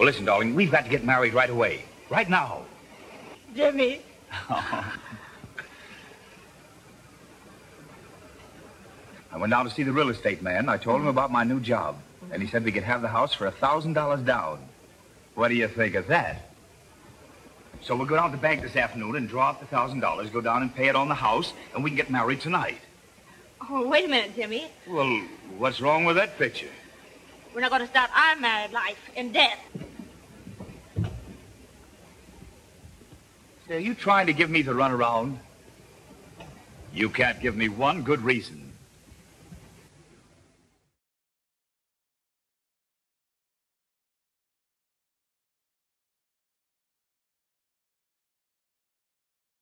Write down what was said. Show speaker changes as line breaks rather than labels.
Well, listen, darling, we've got to get married right away. Right now.
Jimmy.
I went down to see the real estate man. I told him about my new job. And he said we could have the house for a $1,000 down. What do you think of that? So we'll go down to the bank this afternoon and draw out the $1,000, go down and pay it on the house, and we can get married tonight.
Oh, wait a minute, Jimmy.
Well, what's wrong with that picture?
We're not going to start our married life in death.
Are you trying to give me the runaround? You can't give me one good reason.